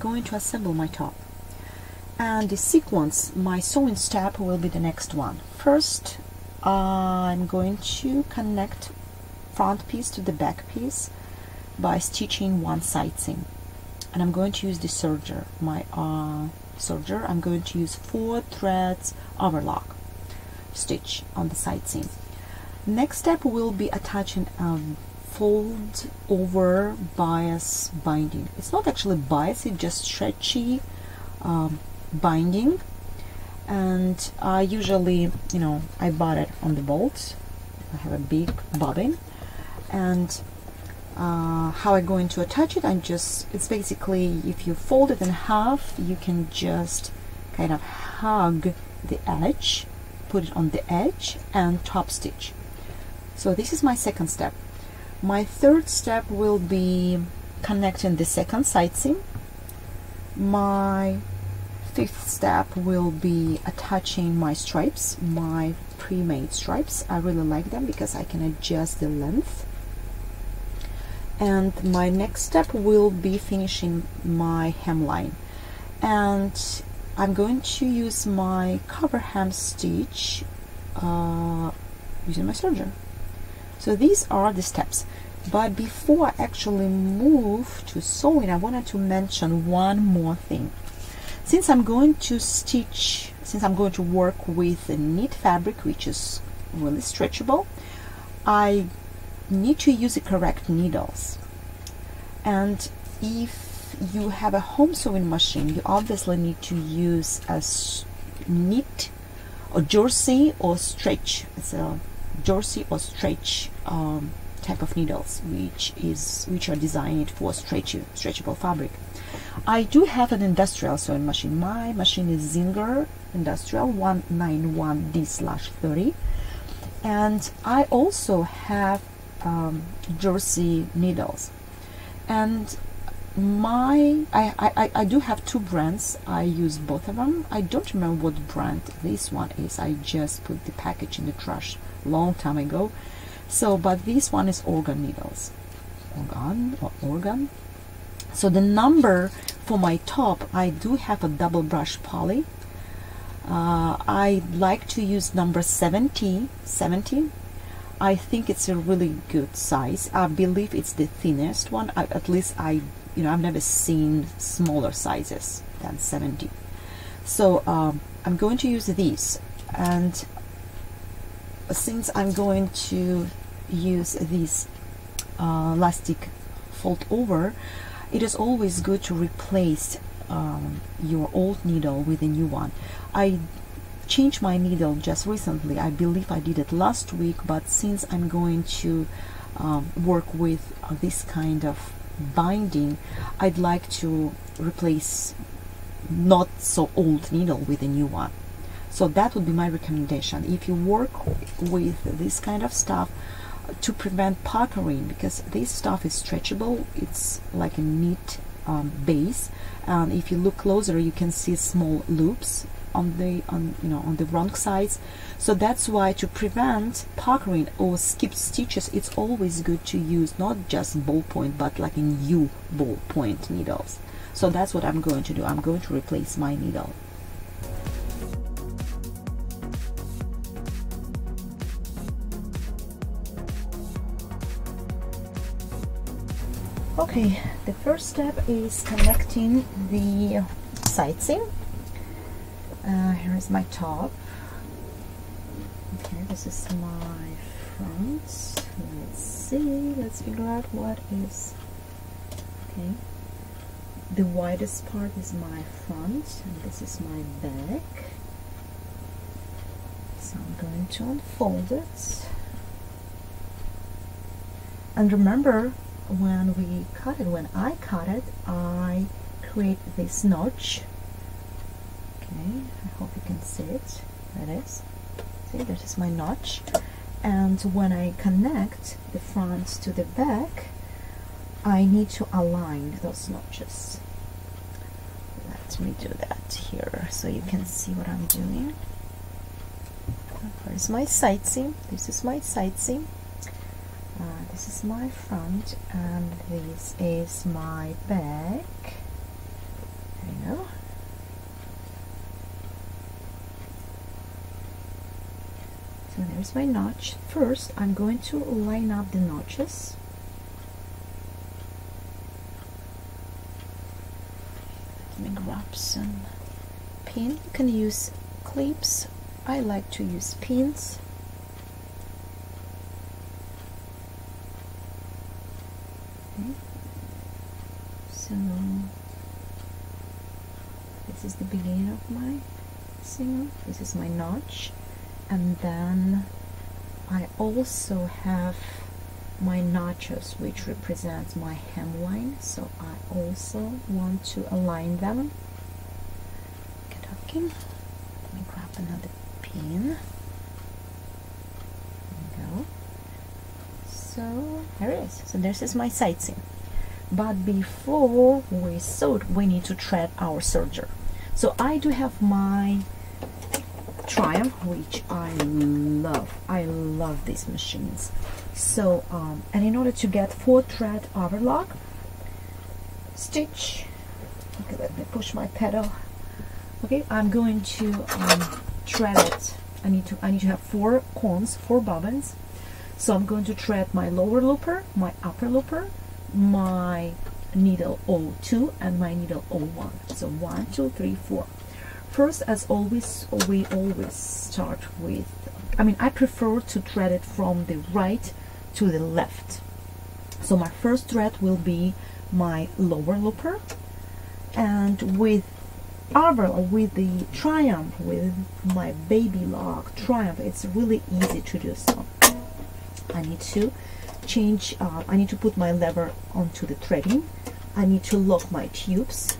Going to assemble my top. And the sequence, my sewing step will be the next one. First I'm going to connect front piece to the back piece by stitching one side seam. And I'm going to use the serger my uh, serger. I'm going to use four threads overlock stitch on the side seam. Next step will be attaching a fold over bias binding. It's not actually bias it's just stretchy um, binding. And I usually you know I bought it on the bolts I have a big bobbin. And uh, how I'm going to attach it I'm just it's basically if you fold it in half you can just kind of hug the edge put it on the edge and top stitch. So this is my second step my third step will be connecting the second side seam my fifth step will be attaching my stripes my pre-made stripes. I really like them because I can adjust the length. And my next step will be finishing my hemline. And I'm going to use my cover hem stitch uh, using my serger so these are the steps. But before I actually move to sewing I wanted to mention one more thing. Since I'm going to stitch since I'm going to work with a knit fabric which is really stretchable I need to use the correct needles. And if you have a home sewing machine you obviously need to use a knit or jersey or stretch. It's a jersey or stretch um, type of needles which is which are designed for stretch, stretchable fabric. I do have an industrial sewing machine. My machine is Singer Industrial 191D slash 30 and I also have um, jersey needles. And my I, I, I do have two brands. I use both of them. I don't remember what brand this one is. I just put the package in the trash long time ago so but this one is organ needles organ or organ so the number for my top I do have a double brush poly uh, I like to use number 70 70 I think it's a really good size. I believe it's the thinnest one. I, at least I, you know, I've never seen smaller sizes than 70. So um, I'm going to use these. And since I'm going to use this uh, elastic fold over, it is always good to replace um, your old needle with a new one. I changed my needle just recently. I believe I did it last week, but since I'm going to um, work with uh, this kind of binding, I'd like to replace not so old needle with a new one. So that would be my recommendation. If you work with this kind of stuff, to prevent puckering because this stuff is stretchable it's like a knit um, base. And if you look closer you can see small loops on the on you know on the wrong sides. So that's why to prevent puckering or skip stitches it's always good to use not just ballpoint but like in U ballpoint needles. So that's what I'm going to do. I'm going to replace my needle okay the first step is connecting the side seam uh, here is my top. Okay this is my front. Let's see let's figure out what is okay. The widest part is my front and this is my back. So I'm going to unfold it. And remember when we cut it when I cut it I create this notch. Okay I hope you can see it. There it is. see that is my notch. And when I connect the front to the back I need to align those notches. Let me do that here so you can see what I'm doing. Here's my side seam? This is my side seam uh, this is my front and this is my back. There you go. So there's my notch. First I'm going to line up the notches. Let me grab some pin. You can use clips. I like to use pins. Of my seam this is my notch. And then I also have my notches which represents my hemline. So I also want to align them. Okay let me grab another pin. There we go. So there it is. So this is my seam but before we sew we need to thread our serger so I do have my Triumph, which I love. I love these machines. So, um, and in order to get four thread overlock, stitch. Okay, let me push my pedal. Okay, I'm going to um, thread it. I need to I need to have four cones, four bobbins. So I'm going to thread my lower looper, my upper looper, my needle 02 and my needle 01. So one, two, three, four. First, as always, we always start with, I mean, I prefer to thread it from the right to the left. So my first thread will be my lower looper and with our with the Triumph, with my baby lock Triumph, it's really easy to do so. I need to change, uh, I need to put my lever onto the threading. I need to lock my tubes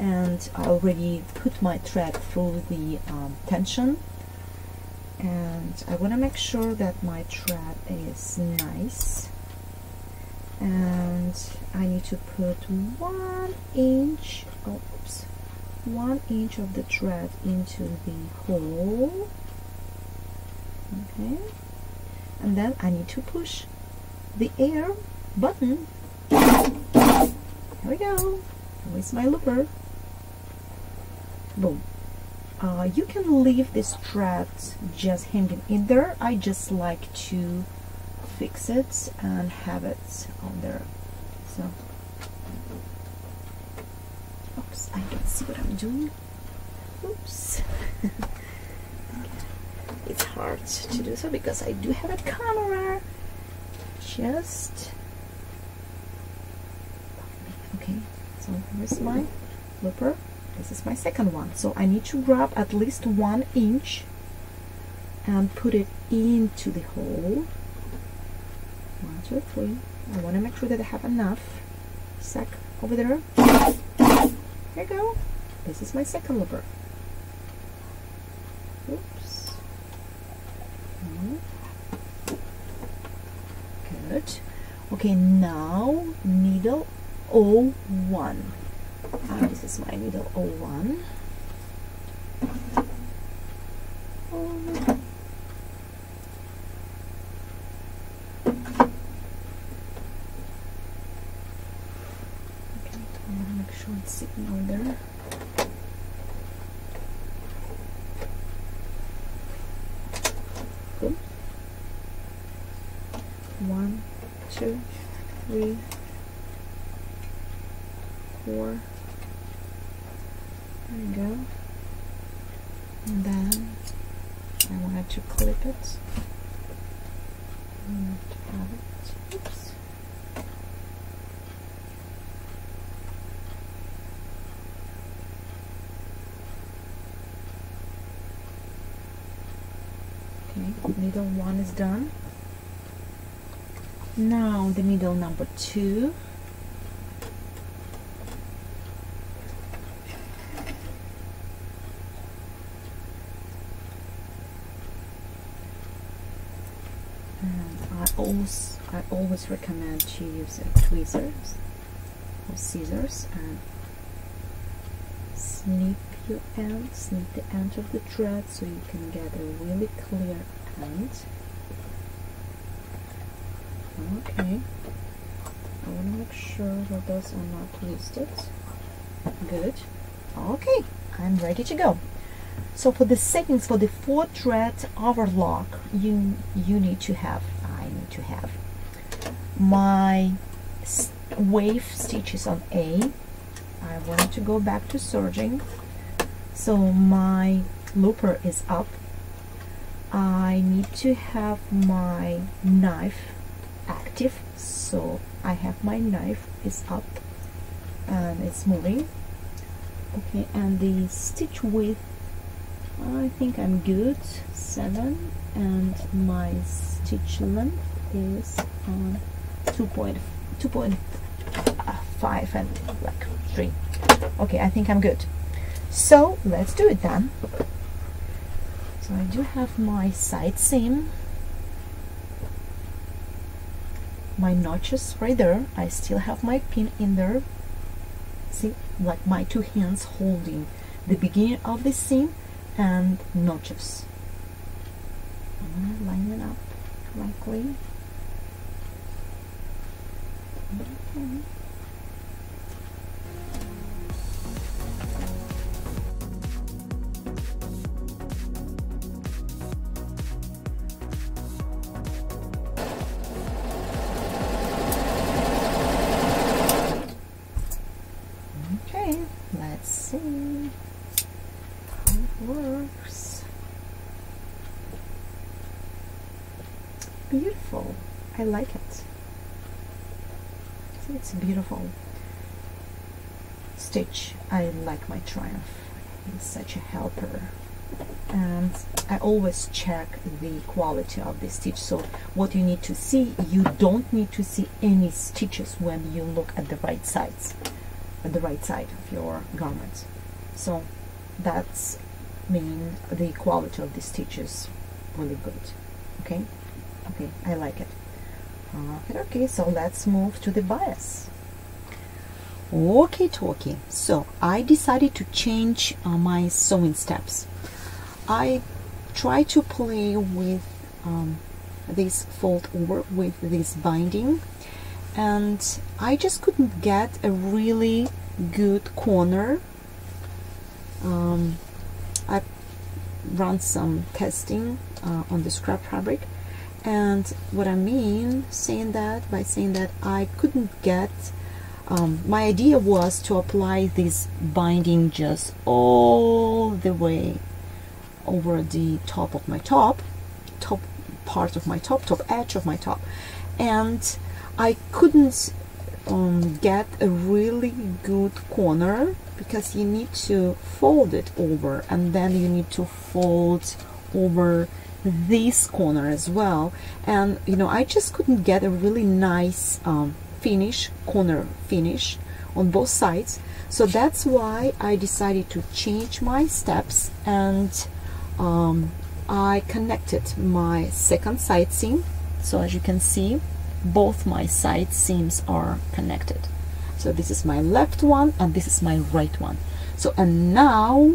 and I already put my thread through the um, tension. And I want to make sure that my thread is nice. And I need to put one inch oh, oops, one inch of the thread into the hole. Okay. And then I need to push the air button. There we go. Where's my looper? Boom. Uh, you can leave this thread just hanging in there. I just like to fix it and have it on there. So oops I don't see what I'm doing. Oops. It's hard to do so because I do have a camera just okay so here's my looper. This is my second one. So I need to grab at least one inch and put it into the hole. One two three. I want to make sure that I have enough. Sack over there. There you go. This is my second looper. Oops okay now needle 01 uh, this is my needle 01 okay, I want to make sure it's sitting on there Good. one two three four there we go. And then I wanted to clip it. And have it. Oops. Okay, needle one is done. Now the middle number two. always I always recommend to use uh, tweezers or scissors and snip your end, snip the end of the thread so you can get a really clear end. Okay, I want to make sure that those are not twisted. Good. Okay, I'm ready to go. so for the settings for the four thread overlock you you need to have I need to have my wave stitches on A I want to go back to serging so my looper is up I need to have my knife so I have my knife is up and it's moving. Okay and the stitch width I think I'm good 7 and my stitch length is um, on 2.5 and like 3 okay I think I'm good. So let's do it then. So I do have my side seam my notches right there. I still have my pin in there. See like my two hands holding the beginning of the seam and notches. I'm gonna line it up correctly Triumph. It's such a helper. And I always check the quality of the stitch. So what you need to see, you don't need to see any stitches when you look at the right sides, at the right side of your garment. So that's mean the quality of the stitches really good. Okay okay I like it uh, okay so let's move to the bias okay talkie so I decided to change uh, my sewing steps. I try to play with um, this fold over with this binding and I just couldn't get a really good corner. Um, I ran some testing uh, on the scrap fabric and what I mean saying that by saying that I couldn't get um, my idea was to apply this binding just all the way over the top of my top top part of my top top edge of my top. And I couldn't um, get a really good corner because you need to fold it over and then you need to fold over this corner as well. And you know I just couldn't get a really nice um, finish corner finish on both sides. So that's why I decided to change my steps and um, I connected my second side seam. So as you can see both my side seams are connected. So this is my left one and this is my right one. So and now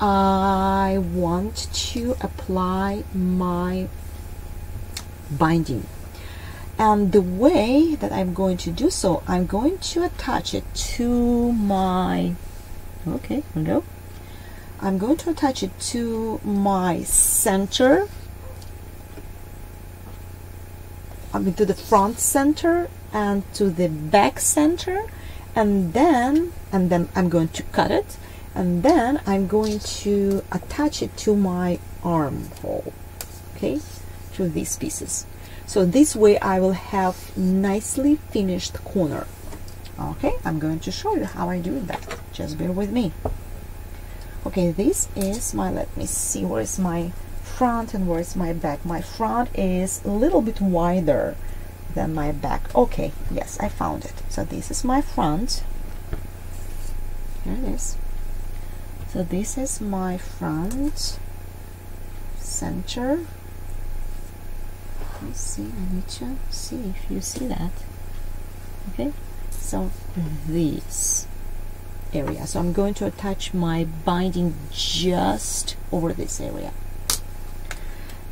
I want to apply my binding and the way that I'm going to do so I'm going to attach it to my okay go. I'm going to attach it to my center. I mean to the front center and to the back center. And then and then I'm going to cut it. And then I'm going to attach it to my armhole okay to these pieces so this way I will have nicely finished corner. Okay I'm going to show you how I do that. Just bear with me. Okay this is my let me see where is my front and where is my back? My front is a little bit wider than my back. Okay yes I found it. So this is my front. Here it is. So this is my front center let's see I need to see if you see that. Okay so this area so I'm going to attach my binding just over this area.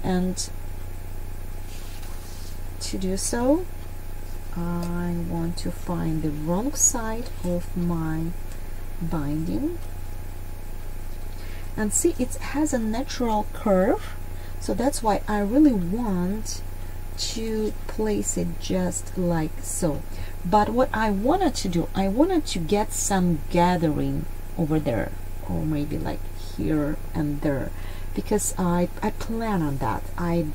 And to do so I want to find the wrong side of my binding. And see it has a natural curve so that's why I really want to place it just like so. But what I wanted to do I wanted to get some gathering over there or maybe like here and there because I, I plan on that. I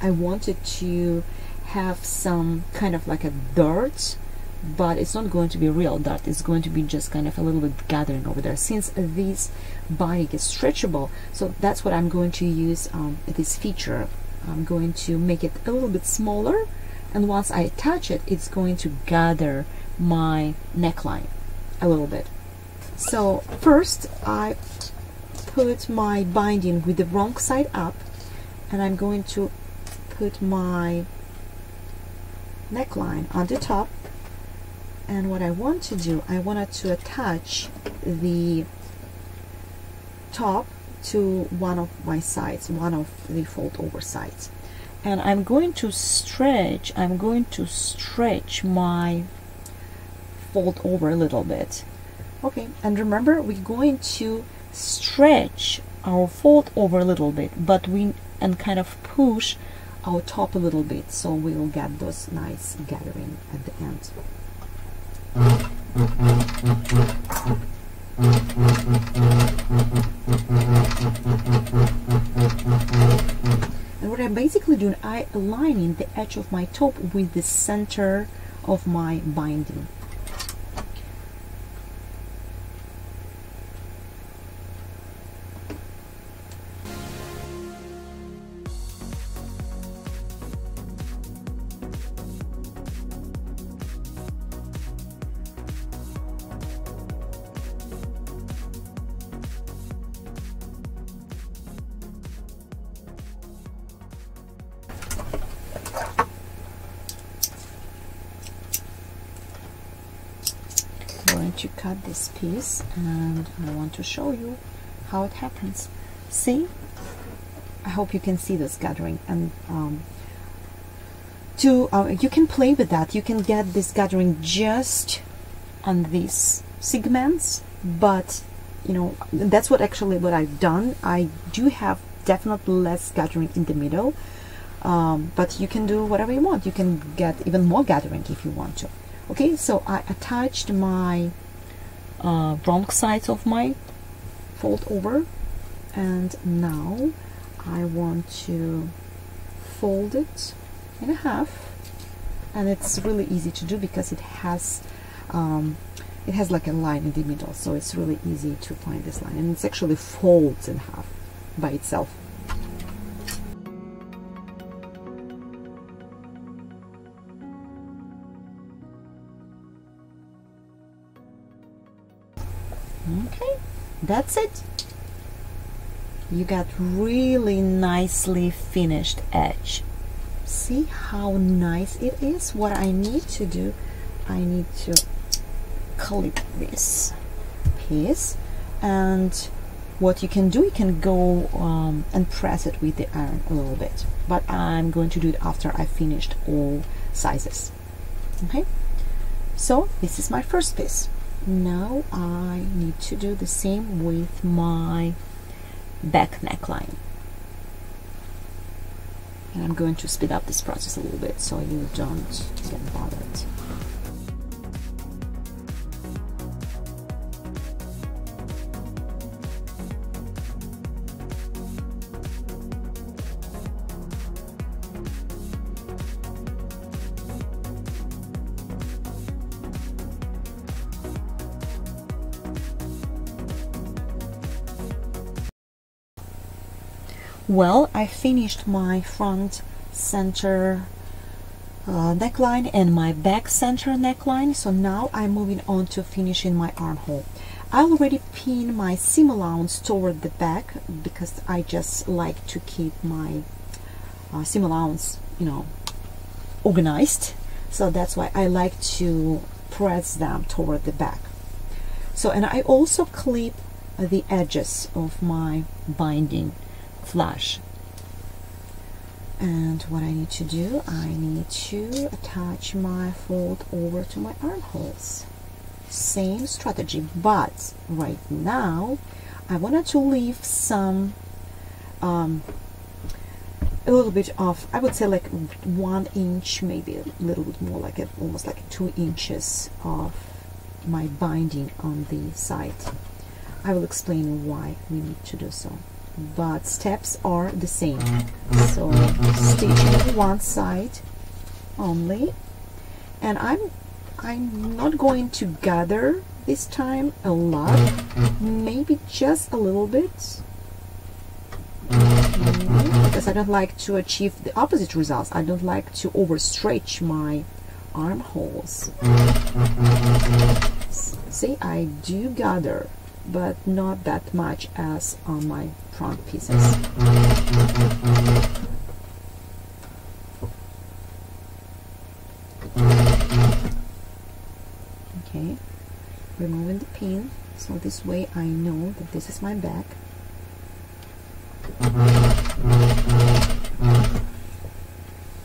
I wanted to have some kind of like a dart but it's not going to be real dart. It's going to be just kind of a little bit gathering over there. Since this bike is stretchable so that's what I'm going to use um, this feature I'm going to make it a little bit smaller and once I attach it it's going to gather my neckline a little bit. So first I put my binding with the wrong side up and I'm going to put my neckline on the top. And what I want to do I wanted to attach the top to one of my sides one of the fold over sides and I'm going to stretch I'm going to stretch my fold over a little bit. Okay and remember we're going to stretch our fold over a little bit but we and kind of push our top a little bit so we'll get those nice gathering at the end and what I'm basically doing I aligning the edge of my top with the center of my binding this piece and I want to show you how it happens. See? I hope you can see this gathering and um, to uh, you can play with that. You can get this gathering just on these segments but you know that's what actually what I've done. I do have definitely less gathering in the middle um, but you can do whatever you want. You can get even more gathering if you want to. Okay so I attached my uh, wrong sides of my fold over. And now I want to fold it in half. And it's really easy to do because it has um, it has like a line in the middle. So it's really easy to find this line. And it's actually folds in half by itself okay that's it. You got really nicely finished edge. See how nice it is? What I need to do I need to clip this piece. And what you can do you can go um, and press it with the iron a little bit. But I'm going to do it after I finished all sizes. Okay? So this is my first piece now I need to do the same with my back neckline. And I'm going to speed up this process a little bit so you don't get bothered Well, I finished my front center uh, neckline and my back center neckline so now I'm moving on to finishing my armhole. I already pinned my seam allowance toward the back because I just like to keep my uh, seam allowance you know organized. So that's why I like to press them toward the back. So and I also clip the edges of my binding flush. And what I need to do I need to attach my fold over to my armholes. Same strategy but right now I wanted to leave some um, a little bit of I would say like one inch maybe a little bit more like a, almost like two inches of my binding on the side. I will explain why we need to do so but steps are the same. So stitching one side only. And I'm I'm not going to gather this time a lot. Maybe just a little bit. Mm-hmm. Because I don't like to achieve the opposite results. I don't like to overstretch my armholes. See, I do gather, but not that much as on my front pieces. Okay, removing the pin, so this way I know that this is my back.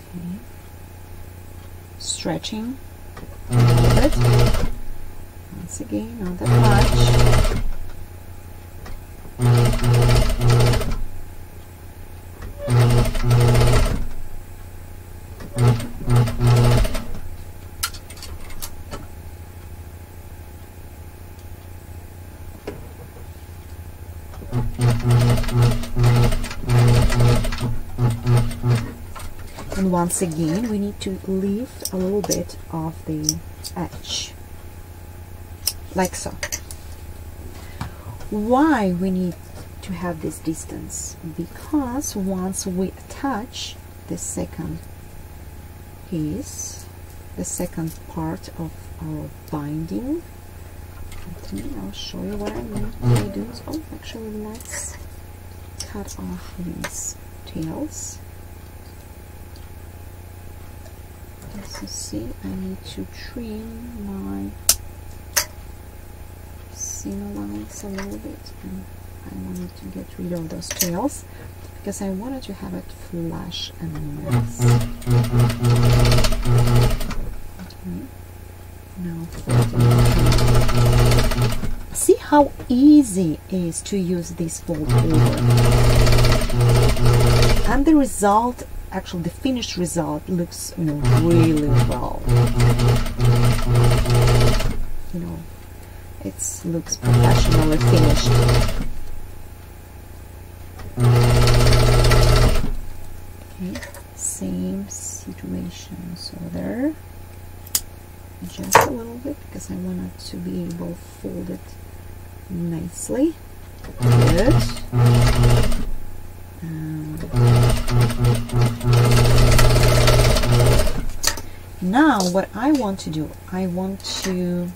Okay. Stretching a little bit. Once again, not that much. Once again we need to leave a little bit of the edge. Like so. Why we need to have this distance? Because once we attach the second piece the second part of our binding I'll show you what I mean. By doing oh actually let's cut off these tails as you see I need to trim my seam lines a little bit and I wanted to get rid of those tails because I wanted to have it flush and nice okay. now see how easy it is to use this fold over and the result actually the finished result looks you know really well. You know it looks professionally finished. Okay same situation. So there just a little bit because I wanted to be able to fold it nicely. Good now what I want to do I want to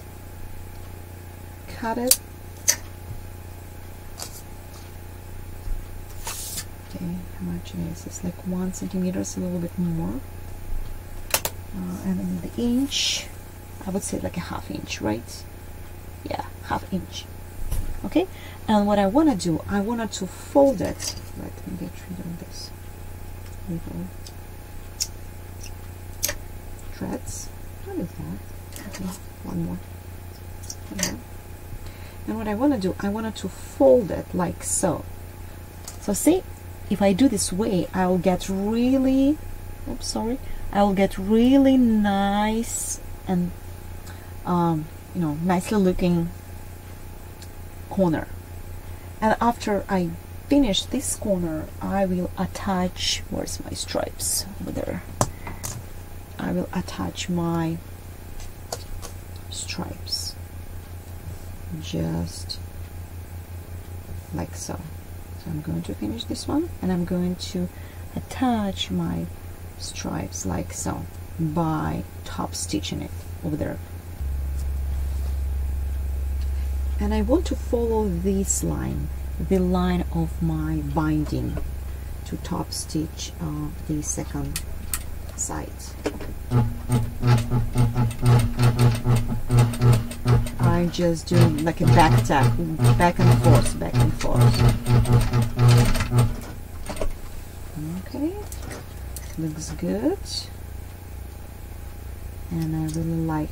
cut it. Okay how much is this? like one centimeters a little bit more. Uh, and then the inch. I would say like a half inch right? Yeah half inch. Okay? And what I want to do I wanted to fold it. Let me get rid of this little threads what is that? Okay one more. Okay. and what I want to do I wanted to fold it like so. So see if I do this way I'll get really oops sorry I'll get really nice and um, you know nicely looking corner. And after I finish this corner I will attach where's my stripes? Over there. I will attach my stripes. Just like so. So I'm going to finish this one and I'm going to attach my stripes like so by top stitching it over there. And I want to follow this line the line of my binding to top stitch uh, the second side I just do like a back tack back and forth back and forth. Okay looks good. And I really like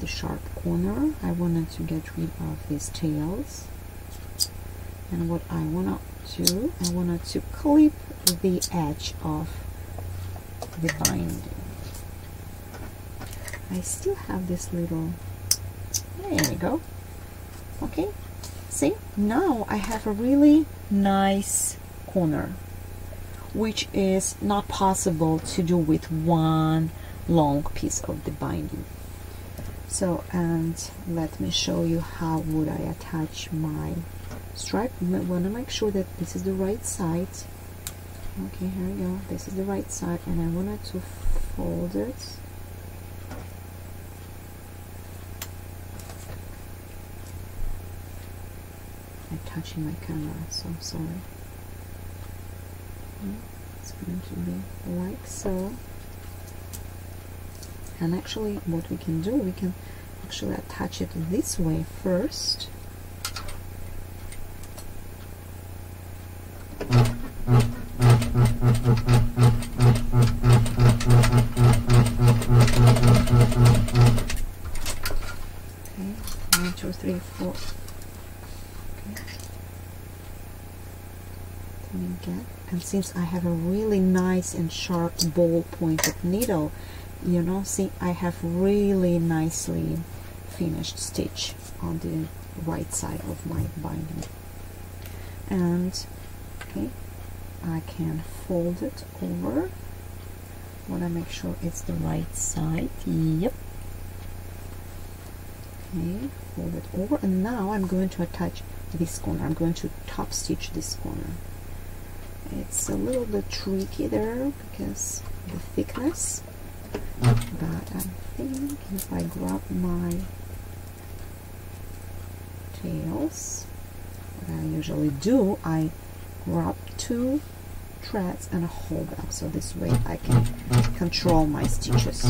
the sharp corner. I wanted to get rid of these tails and what I want to do I want to clip the edge of the binding. I still have this little there we go. Okay see? Now I have a really nice corner which is not possible to do with one long piece of the binding. So and let me show you how would I attach my stripe. Want to make sure that this is the right side okay here we go. This is the right side and I wanted to fold it. I'm touching my camera so I'm sorry. Hmm, it's going to be like so. And actually what we can do we can actually attach it this way first since I have a really nice and sharp ball pointed needle, you know, see, I have really nicely finished stitch on the right side of my binding. And, okay, I can fold it over. Want to make sure it's the right side. Yep okay fold it over and now I'm going to attach this corner I'm going to top stitch this corner it's a little bit tricky there because the thickness. But I think if I grab my tails what I usually do I grab two threads and hold them. So this way I can control my stitches.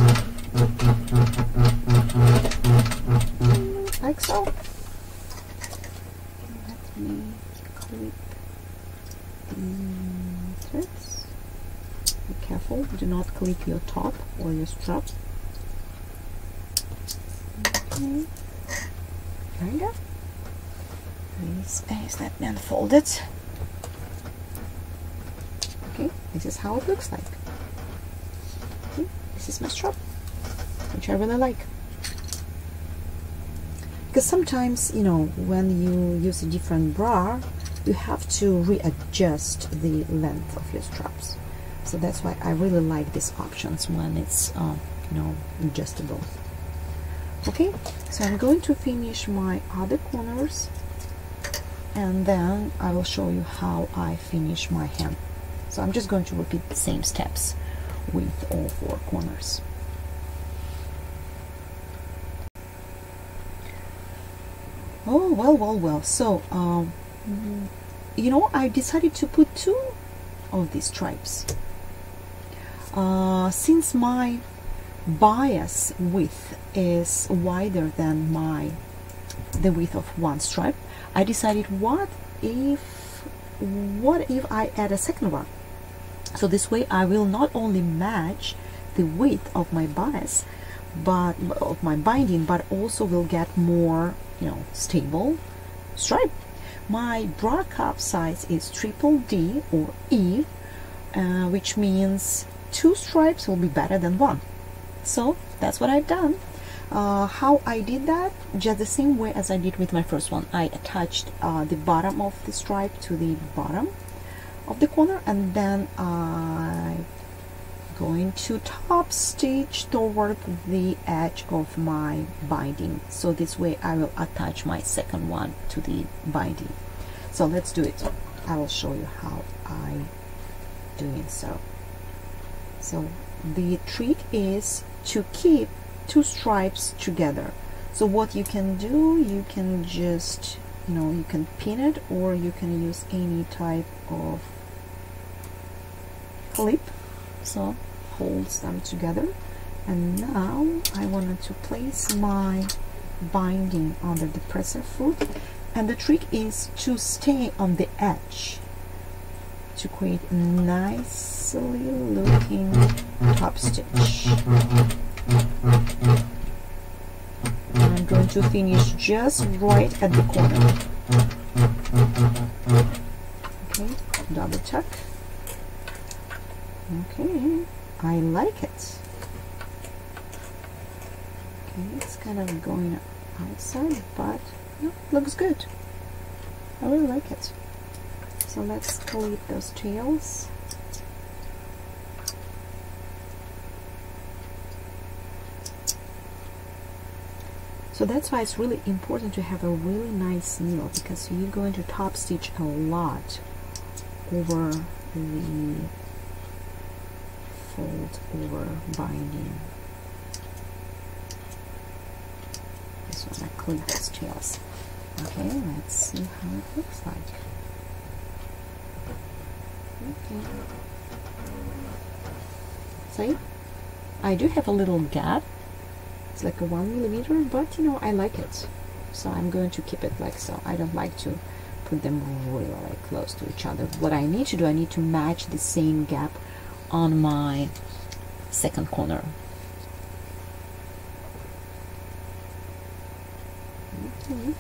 Like so. Let me clip careful. Do not clip your top or your strap okay. You go. Please is that then folded okay this is how it looks like. Okay, this is my strap which I really like. Because sometimes you know when you use a different bra you have to readjust the length of your straps so that's why I really like these options when it's uh, you know adjustable okay so I'm going to finish my other corners and then I will show you how I finish my hem so I'm just going to repeat the same steps with all four corners. Oh, well, well, well. So, um, you know, I decided to put two of these stripes. Uh, since my bias width is wider than my the width of one stripe, I decided what if what if I add a second one? so this way I will not only match the width of my bias but of my binding but also will get more you know stable stripe my bra cup size is triple D or E uh, which means two stripes will be better than one. So that's what I've done. Uh, how I did that? Just the same way as I did with my first one. I attached uh, the bottom of the stripe to the bottom of the corner and then I going to top stitch toward the edge of my binding. So this way I will attach my second one to the binding. So let's do it. I will show you how I doing so so the trick is to keep two stripes together. So what you can do you can just you know you can pin it or you can use any type of clip. So holds them together. And now I wanted to place my binding under the presser foot. And the trick is to stay on the edge to create a nicely looking top stitch I'm going to finish just right at the corner Okay, double tuck. Okay, I like it. Okay, it's kind of going outside, but yeah, looks good. I really like it. So let's delete those tails. So that's why it's really important to have a really nice needle because you're going to top stitch a lot over the fold over binding. This one I clip those tails. Okay, let's see how it looks like. Okay. See? I do have a little gap it's like a one millimeter but you know I like it so I'm going to keep it like so I don't like to put them really like close to each other what I need to do I need to match the same gap on my second corner okay.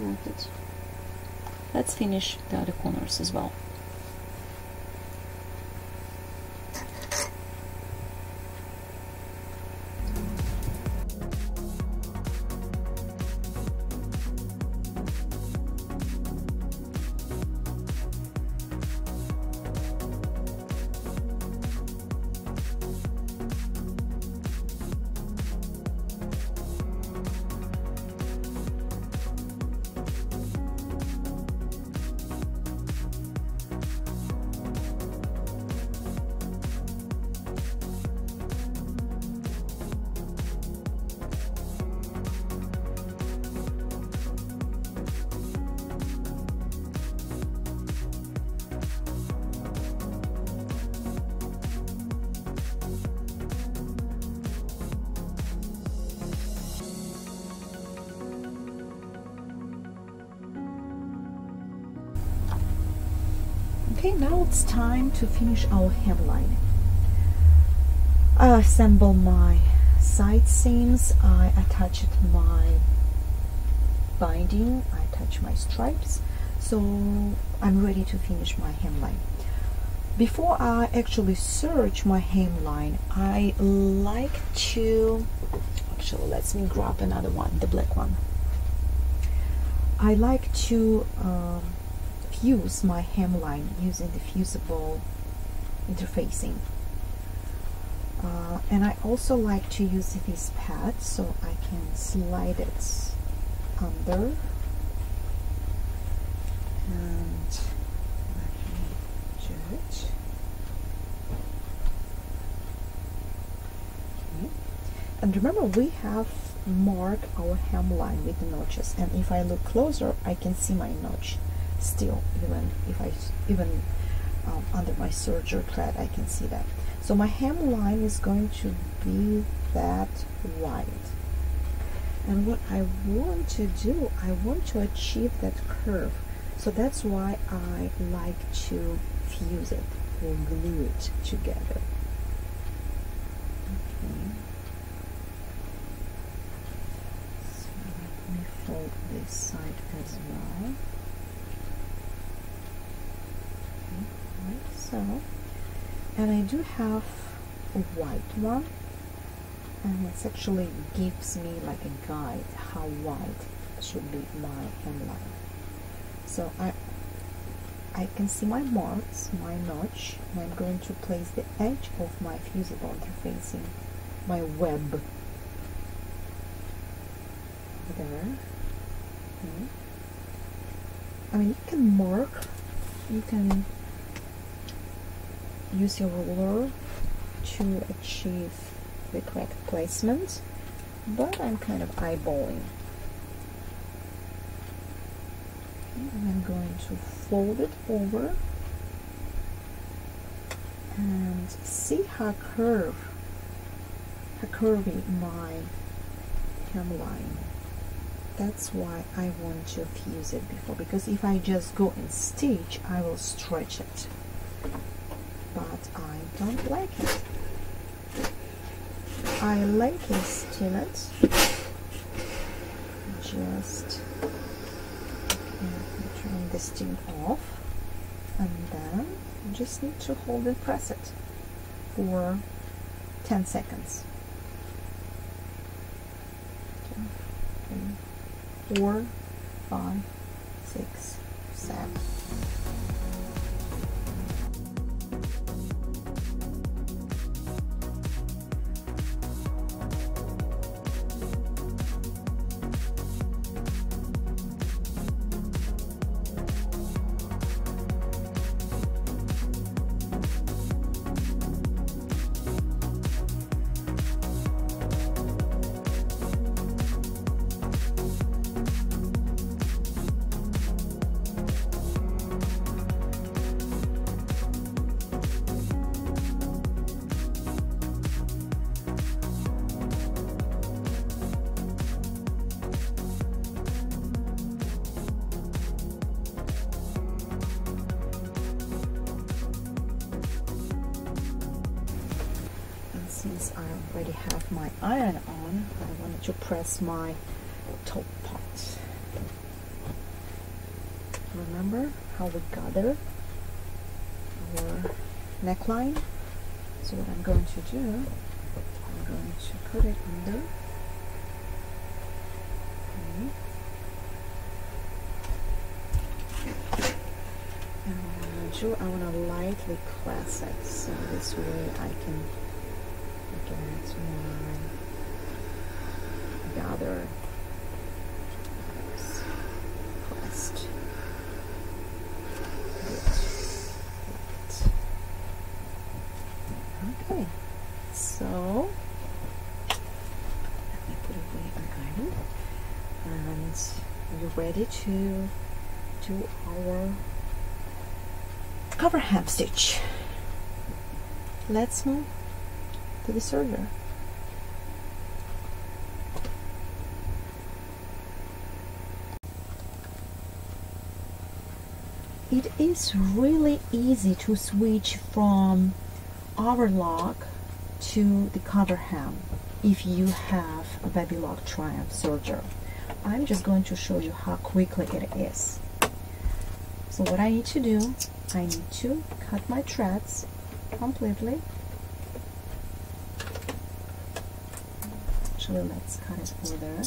like it let's finish the other corners as well Okay, now it's time to finish our hemline. I assemble my side seams, I attach my binding, I attach my stripes, so I'm ready to finish my hemline. Before I actually serge my hemline, I like to, actually let me grab another one, the black one. I like to um, fuse my hemline using the fusible interfacing. Uh, and I also like to use this pad so I can slide it under and let me it. Okay. And remember we have marked our hemline with the notches and if I look closer I can see my notch still even if I even um, under my serger thread I can see that. So my hemline is going to be that wide. And what I want to do I want to achieve that curve. So that's why I like to fuse it or glue it together. Okay. So let me fold this side as well so and I do have a white one and it actually gives me like a guide how wide should be my hemline so I I can see my marks, my notch, and I'm going to place the edge of my fusible interfacing my web there. Okay. I mean, you can mark, you can use your ruler to achieve the correct placement but I'm kind of eyeballing. And I'm going to fold it over and see how curve how curvy my hemline that's why I want to fuse it before because if I just go and stitch I will stretch it but I don't like it. I like it still Just okay. sting off and then you just need to hold and press it for 10 seconds. Three, have my iron on, I wanted to press my top part. Remember how we gather our neckline? So what I'm going to do, I'm going to put it under. Okay. And what I'm going to do, I want to lightly press it so this way I can more gather pressed. Okay, so let me put away our iron and we're ready to do our cover hem stitch. Let's move to the serger. It is really easy to switch from overlock to the cover hem if you have a baby Babylock Triumph serger. I'm just going to show you how quickly it is. So what I need to do, I need to cut my threads completely actually let's cut it further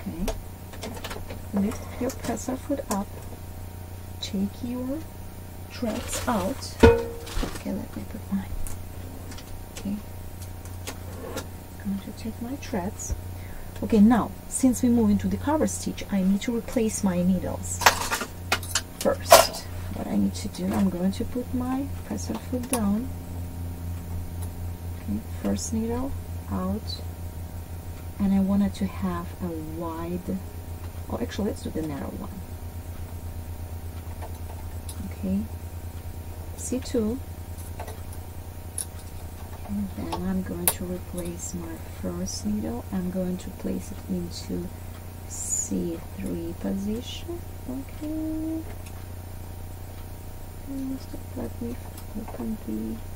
okay lift your presser foot up take your threads out. Okay let me put mine. Okay. I'm going to take my threads okay now since we move into the cover stitch I need to replace my needles first. What I need to do I'm going to put my presser foot down. Okay first needle out. And I wanted to have a wide oh actually let's do the narrow one okay C2 and then I'm going to replace my first needle. I'm going to place it into C3 position. Okay. And let me open the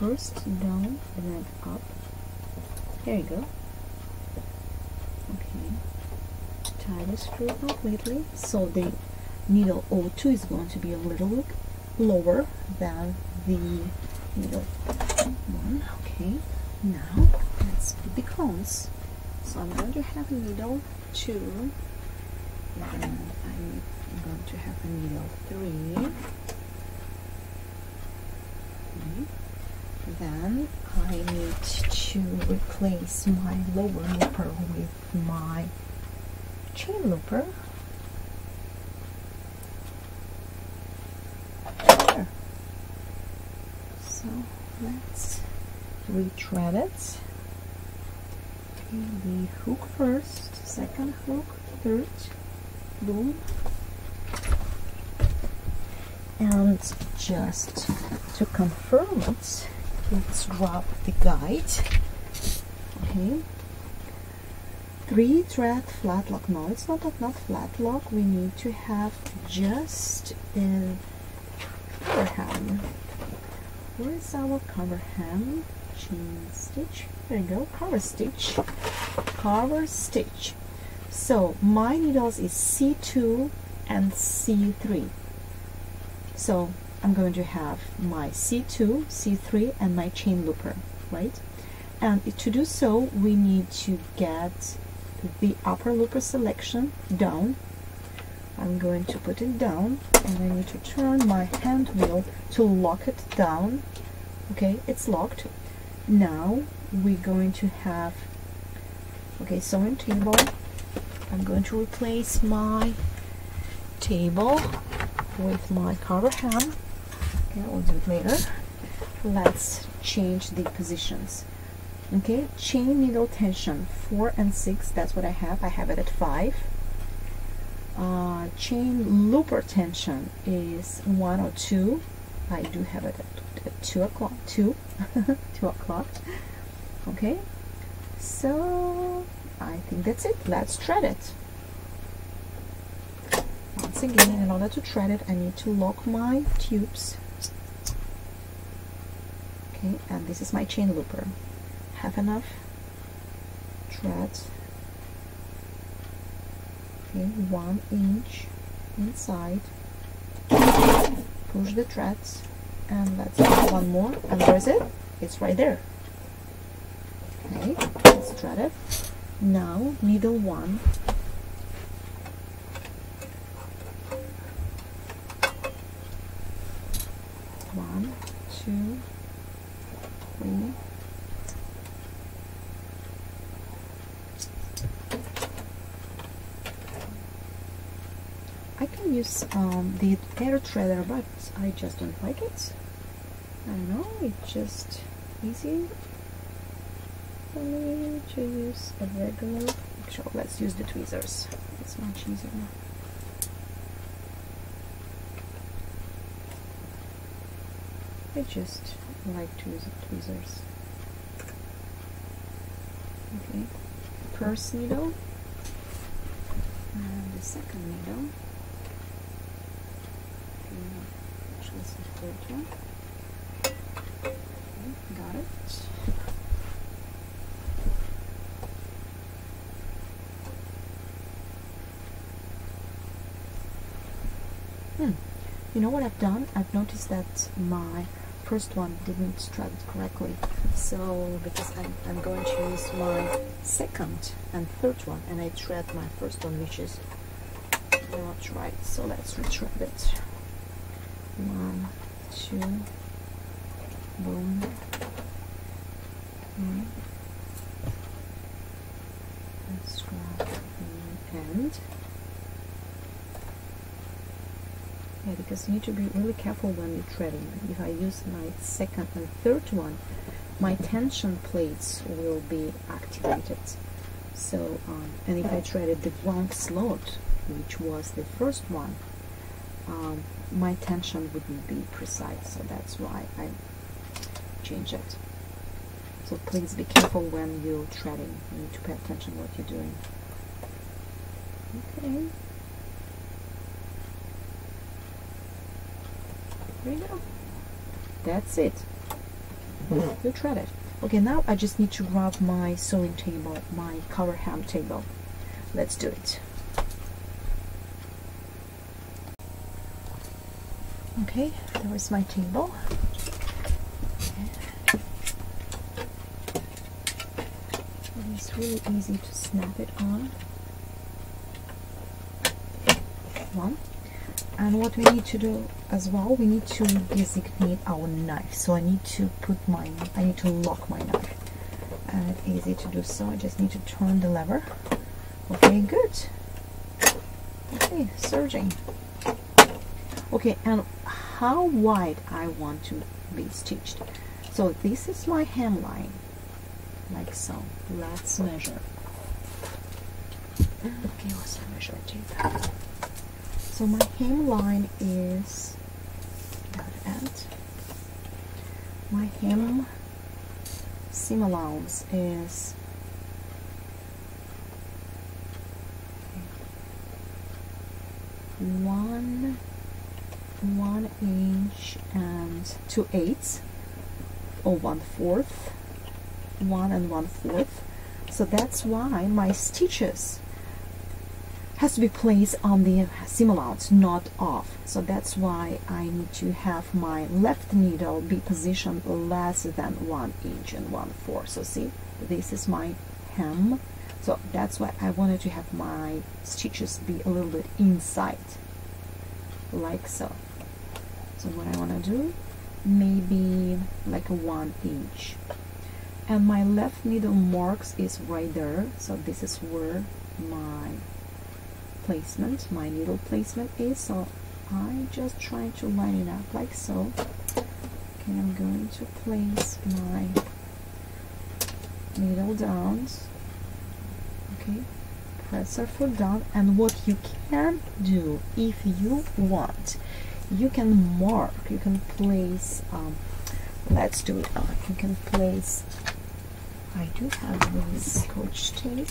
first down and then up. There you go. Okay. Tie this through completely so the needle O2 is going to be a little lower than the needle one. Okay. Now let's put the cones. So I'm going to have a needle 2 and I'm going to have a needle 3 to replace my lower looper with my chain looper. There. So let's rethread it the hook first, second hook, third, boom. And just to confirm it, let's drop the guide. Okay, three thread flat lock no it's not not flat lock we need to have just a cover hem. Where is our cover hem? Chain stitch. There you go. Cover stitch. Cover stitch. So my needles is C2 and C3 so I'm going to have my C2 C3 and my chain looper right? And to do so we need to get the upper looper selection down. I'm going to put it down and I need to turn my hand wheel to lock it down. Okay it's locked. Now we're going to have okay sewing table. I'm going to replace my table with my cover hem okay we'll do it later. Let's change the positions. Okay chain needle tension 4 and 6 that's what I have. I have it at 5 uh, chain looper tension is 1 or 2 I do have it at, at 2 o'clock 2 2 o'clock. Okay so I think that's it. Let's thread it. Once again in order to thread it I need to lock my tubes okay and this is my chain looper. Have enough? Thread okay one inch inside. Push the threads and let's do one more and where is it. It's right there. Okay let's thread it now needle one two three Um, the air threader but I just don't like it. I don't know it's just easy for me to use a regular actually let's use the tweezers. It's much easier I just like to use the tweezers. Okay first needle and the second needle actually this is the third one got it Hmm. You know what I've done? I've noticed that my first one didn't thread correctly. So, because I'm, I'm going to use my second and third one, and I thread my first one, which is not right. So let's retread it. One, two, boom. Mm. Let's the end. Yeah, because you need to be really careful when you're threading. If I use my second and third one, my tension plates will be activated. So, um, and if I threaded the wrong slot, which was the first one, um, my tension wouldn't be precise. So that's why I change it. So please be careful when you're threading. You need to pay attention what you're doing. Okay. There you go. That's it. You thread it. Okay, now I just need to grab my sewing table, my cover hem table. Let's do it. Okay, there is my table. It's really easy to snap it on. One. And what we need to do as well, we need to designate our knife. So I need to put my, I need to lock my knife. And it's easy to do so. I just need to turn the lever. Okay, good. Okay, serging. Okay, and how wide I want to be stitched. So this is my hemline, like so. Let's measure. Okay, what's the measure? So my hemline is and my hem seam allowance is one one inch and two eighths or one fourth. One and one fourth. So that's why my stitches has to be placed on the seam allowance not off. So that's why I need to have my left needle be positioned less than one inch and one fourth. So see this is my hem. So that's why I wanted to have my stitches be a little bit inside like so so what I want to do maybe like a one inch. And my left needle marks is right there. So this is where my placement my needle placement is. So I just try to line it up like so. Okay I'm going to place my needle down. Okay press our foot down. And what you can do if you want you can mark you can place um, let's do it on you can place I do have this scotch tape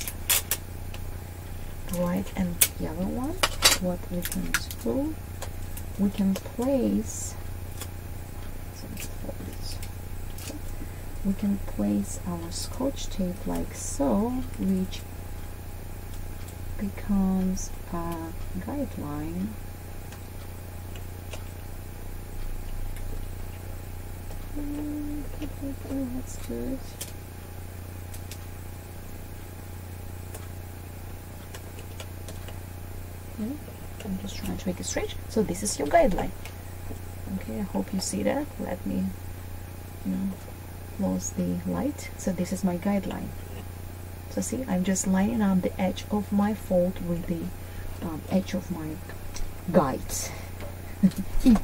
white and yellow one what we can do we can place we can place our scotch tape like so which becomes a guideline let's do it okay I'm just trying to make it straight. So this is your guideline. Okay I hope you see that. Let me you know close the light. So this is my guideline. So see I'm just lining up the edge of my fold with the um, edge of my guide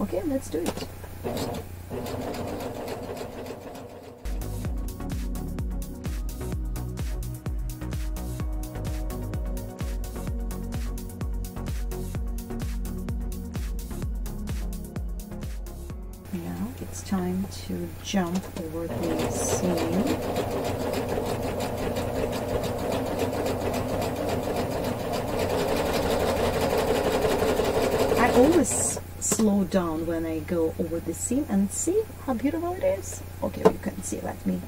okay let's do it Thank you. Down when I go over the seam and see how beautiful it is. Okay, you can see. Let me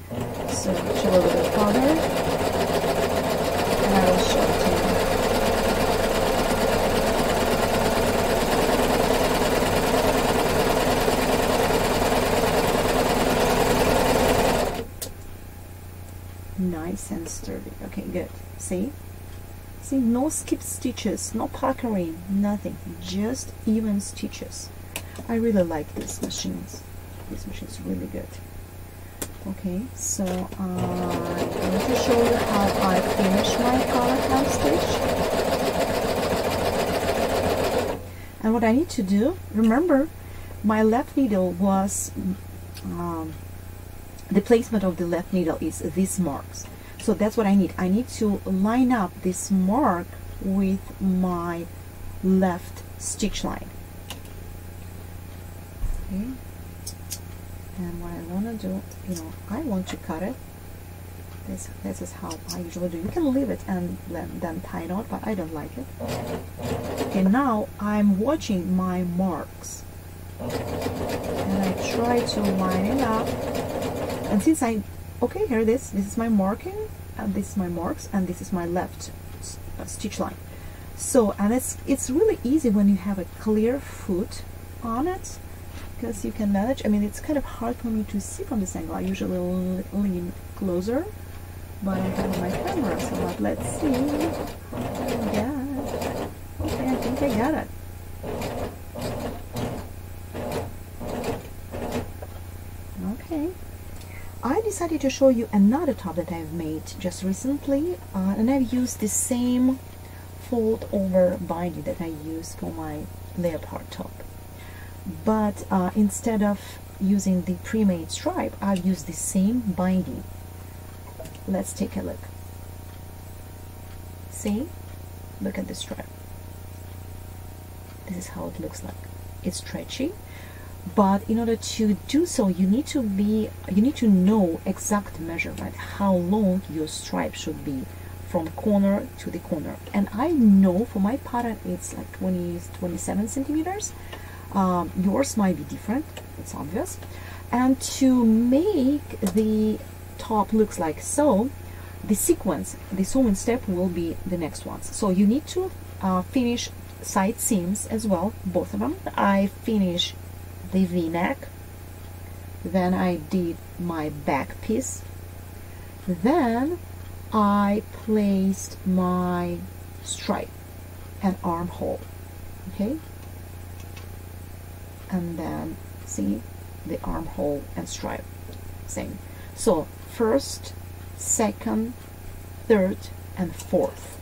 so show a little bit further, and I will show it to you. Nice and sturdy. Okay, good. See? See, no skip stitches, no puckering, nothing, just even stitches. I really like these machines. This machine is really good. Okay, so uh, I'm going to show you how I finish my cover hem stitch. And what I need to do, remember, my left needle was, um, the placement of the left needle is these marks so that's what I need I need to line up this mark with my left stitch line okay and what I want to do you know I want to cut it. This this is how I usually do. You can leave it and then, tie it out but I don't like it. Okay now I'm watching my marks. And I try to line it up. And since I okay here it is. This is my marking and this is my marks and this is my left uh, stitch line. So and it's it's really easy when you have a clear foot on it because you can manage. I mean it's kind of hard for me to see from this angle. I usually lean closer but I have my camera so like, let's see. Yeah. Okay I think I got it. Okay. I decided to show you another top that I've made just recently uh, and I've used the same fold over binding that I use for my leopard top but uh, instead of using the pre-made stripe I've used the same binding. Let's take a look. See? Look at the stripe. This is how it looks like. It's stretchy but in order to do so you need to be you need to know exact measurement how long your stripe should be from corner to the corner. And I know for my pattern it's like 20 27 centimeters um, yours might be different it's obvious. And to make the top looks like so the sequence the sewing step will be the next ones. So you need to uh, finish side seams as well both of them. I finish the v-neck then I did my back piece then I placed my stripe and armhole okay and then see the armhole and stripe. Same. So first second third and fourth.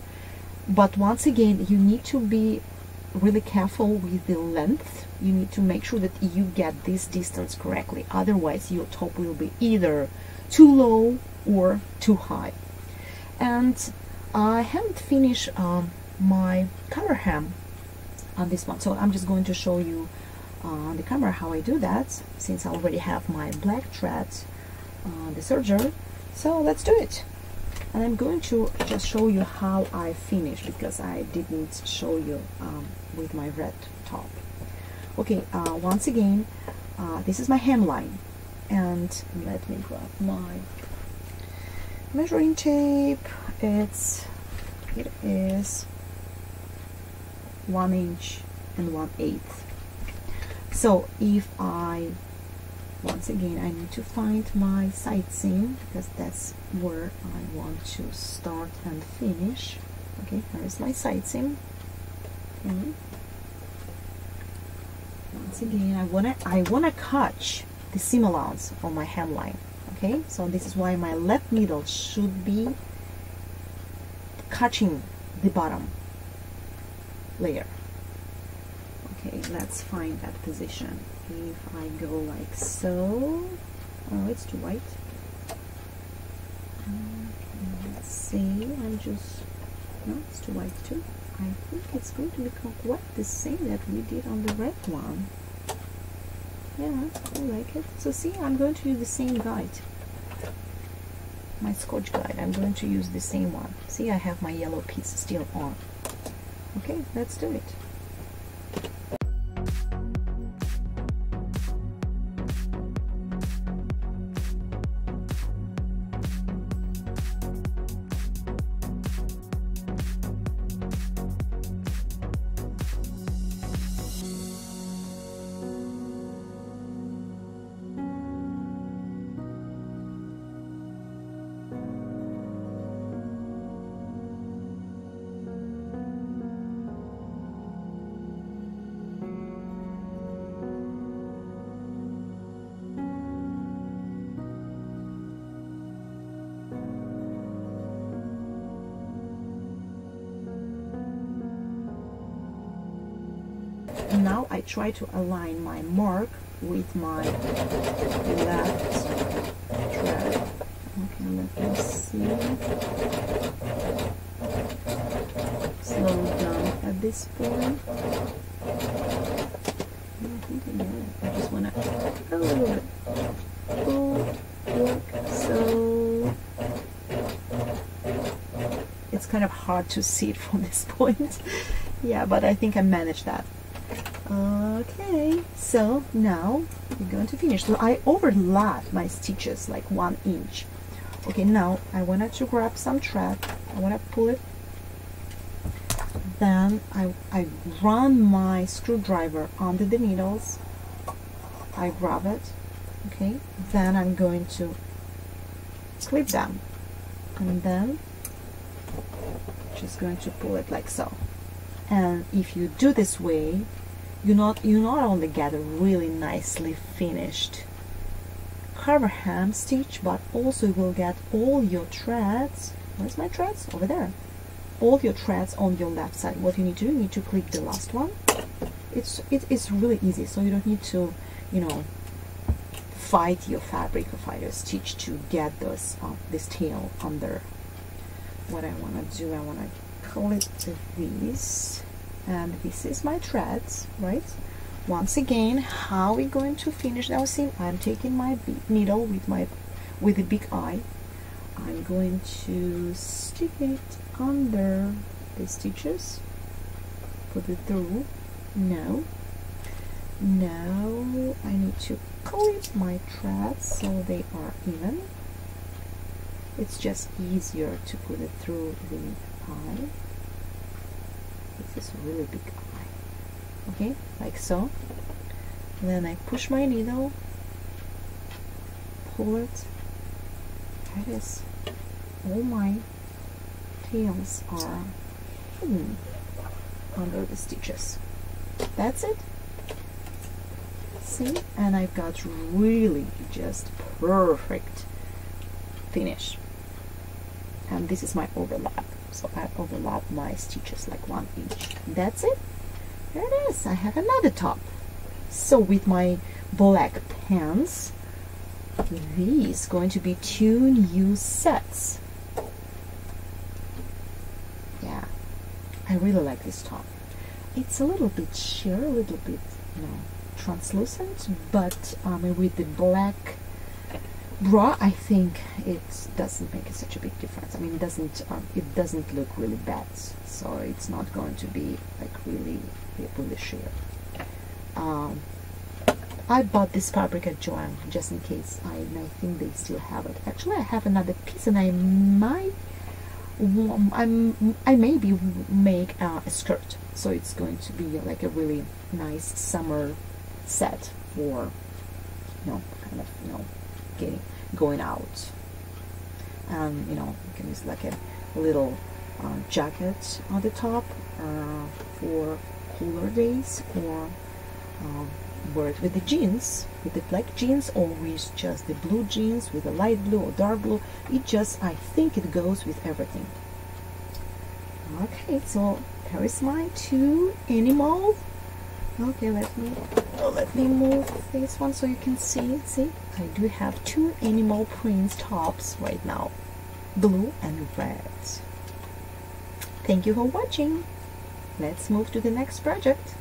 But once again you need to be really careful with the length. You need to make sure that you get this distance correctly. Otherwise your top will be either too low or too high. And I haven't finished um, my cover hem on this one so I'm just going to show you on the camera how I do that since I already have my black thread on the serger. So let's do it. And I'm going to just show you how I finish because I didn't show you um, with my red top. Okay uh, once again uh, this is my hemline. And let me grab my measuring tape. It's it is one inch and one eighth so if I once again I need to find my side seam because that's where I want to start and finish. Okay there's my side seam okay. once again I wanna I wanna catch the seam allowance on my hemline. Okay so this is why my left needle should be catching the bottom layer okay let's find that position. If I go like so oh it's too white. Okay, let's see I'm just no it's too white too. I think it's going to become quite the same that we did on the red one. Yeah I like it. So see I'm going to use the same guide. My scotch guide. I'm going to use the same one. See I have my yellow piece still on. Okay let's do it to align my mark with my left thread. Okay, let me see. Slow down at this point. I just want to a little bit so. It's kind of hard to see it from this point. yeah, but I think I managed that. Okay, so now we're going to finish. So I overlap my stitches like one inch. Okay, now I wanted to grab some thread. I want to pull it. Then I, I run my screwdriver under the needles. I grab it. Okay, then I'm going to clip them. And then just going to pull it like so. And if you do this way, you not you not only get a really nicely finished cover hem stitch but also you will get all your threads where's my threads? Over there. All your threads on your left side. What you need to do you need to click the last one. It's it is really easy so you don't need to you know fight your fabric or fight your stitch to get this uh, this tail under. What I want to do I want to clip this and this is my threads right? Once again how we going to finish our seam I'm taking my needle with my with a big eye. I'm going to stick it under the stitches. Put it through. Now now I need to clip my threads so they are even. It's just easier to put it through the eye this is really big eye. Okay like so. And then I push my needle. Pull it. It is. All my tails are hidden under the stitches. That's it. See? And I've got really just perfect finish. And this is my overlap so I overlap my stitches like one inch. That's it. There it is. I have another top. So with my black pants these going to be two new sets. Yeah I really like this top. It's a little bit sheer a little bit you know translucent but um, with the black bra I think it doesn't make such a big difference. I mean it doesn't um, it doesn't look really bad so it's not going to be like really really sheer um, I bought this fabric at Joann just in case I, I think they still have it. Actually I have another piece and I might I'm, I maybe make uh, a skirt. So it's going to be like a really nice summer set for you know kind of you know getting going out. And you know you can use like a little uh, jacket on the top uh, for cooler days or um, wear it with the jeans with the black jeans or with just the blue jeans with a light blue or dark blue. It just I think it goes with everything. Okay so here is my two animals okay let me let me move this one so you can see see I do have two animal prints tops right now? Blue and red. Thank you for watching. Let's move to the next project